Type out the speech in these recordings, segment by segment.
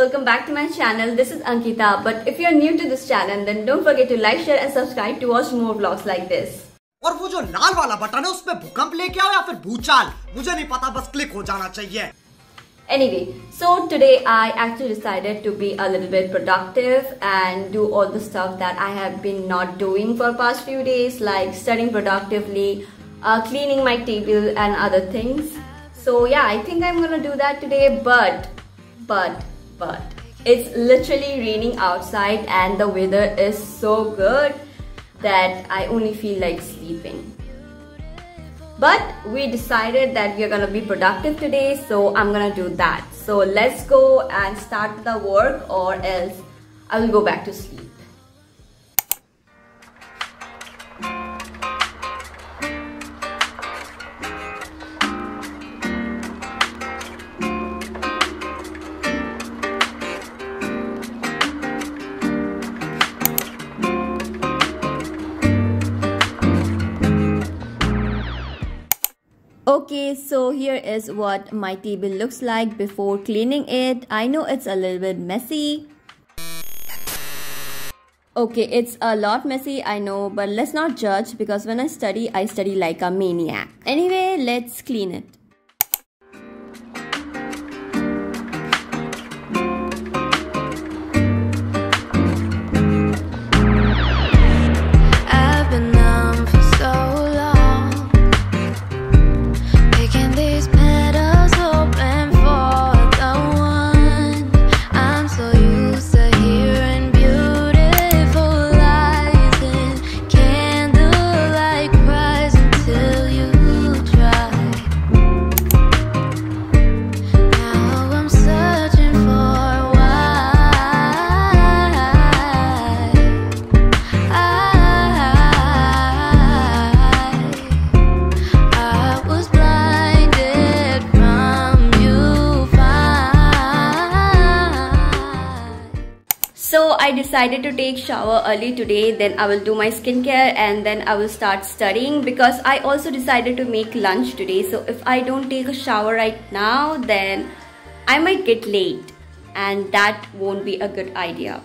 welcome back to my channel. This is Ankita. But if you're new to this channel, then don't forget to like, share and subscribe to watch more vlogs like this. और वो जो लाल वाला button है उसमें भूकंप लेके आओ या फिर भूचाल मुझे नहीं पता बस क्लिक हो जाना चाहिए Anyway, so today I actually decided to be a little bit productive and do all the stuff that I have been not doing for past few days like studying productively, uh, cleaning my table and other things. So yeah, I think I'm gonna do that today but, but, but it's literally raining outside and the weather is so good that I only feel like sleeping. But we decided that we're gonna be productive today, so I'm gonna do that. So let's go and start the work or else I will go back to sleep. Okay, so here is what my table looks like before cleaning it. I know it's a little bit messy. Okay, it's a lot messy, I know, but let's not judge because when I study, I study like a maniac. Anyway, let's clean it. Decided to take shower early today then I will do my skincare and then I will start studying because I also decided to make lunch today so if I don't take a shower right now then I might get late and that won't be a good idea.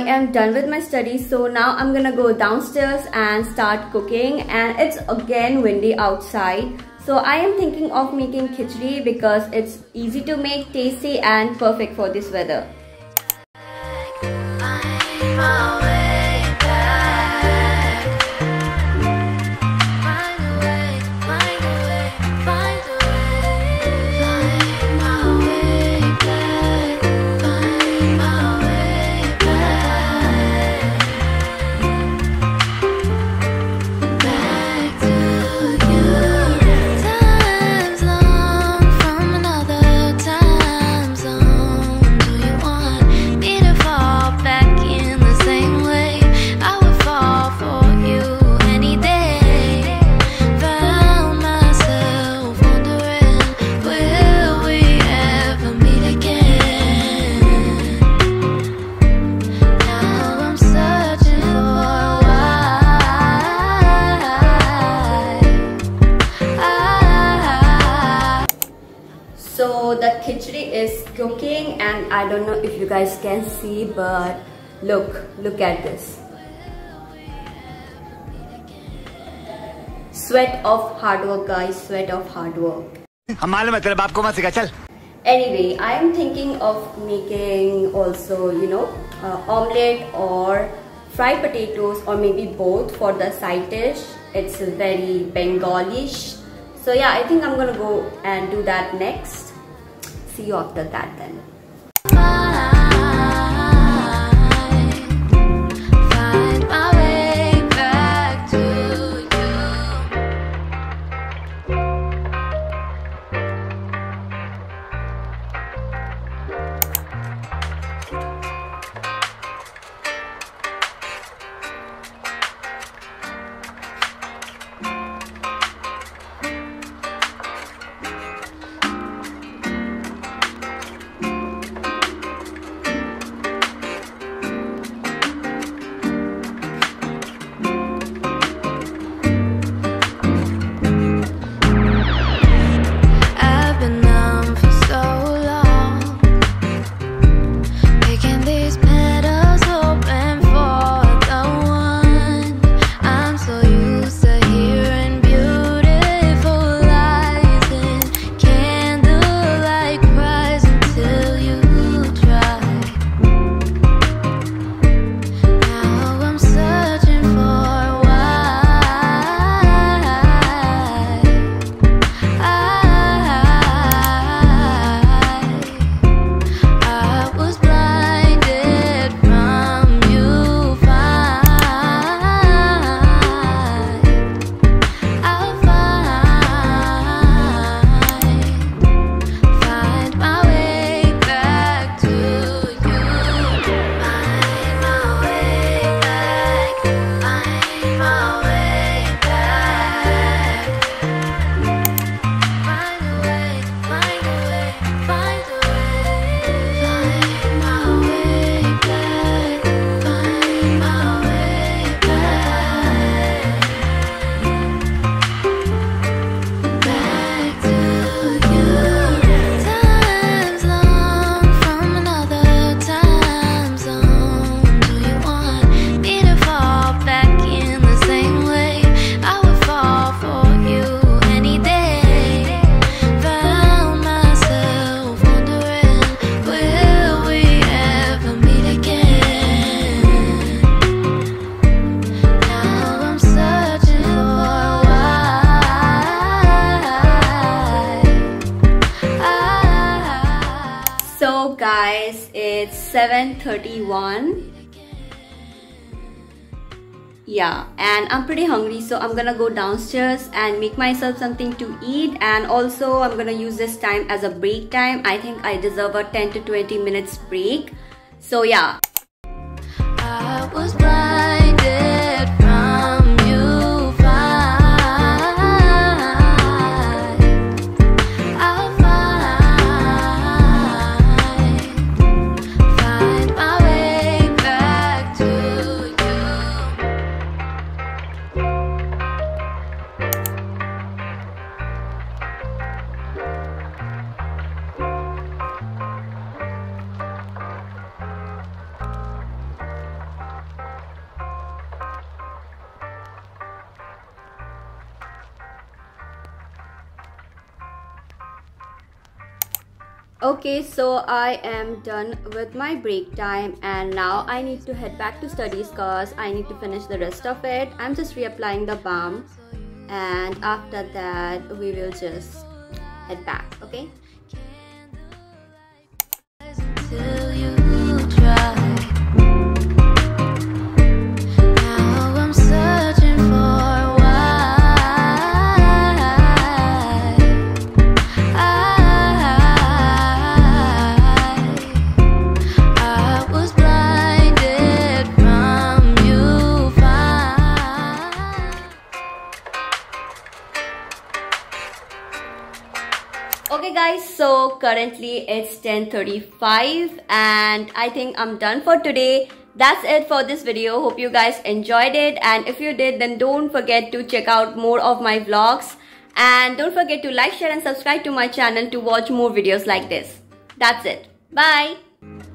Am done with my studies so now I'm gonna go downstairs and start cooking and it's again windy outside so I am thinking of making khichdi because it's easy to make, tasty and perfect for this weather. is cooking and I don't know if you guys can see but look, look at this. Sweat of hard work guys, sweat of hard work. Anyway, I am thinking of making also, you know, uh, omelette or fried potatoes or maybe both for the side dish. It's very Bengalish. So yeah, I think I'm gonna go and do that next. See you after that then. Guys, it's 7:31. Yeah, and I'm pretty hungry, so I'm gonna go downstairs and make myself something to eat. And also, I'm gonna use this time as a break time. I think I deserve a 10 to 20 minutes break. So, yeah. Okay, so I am done with my break time and now I need to head back to studies cause I need to finish the rest of it. I'm just reapplying the balm and after that we will just head back, okay? Currently it's 10:35 and I think I'm done for today. That's it for this video. Hope you guys enjoyed it and if you did then don't forget to check out more of my vlogs and don't forget to like, share and subscribe to my channel to watch more videos like this. That's it. Bye.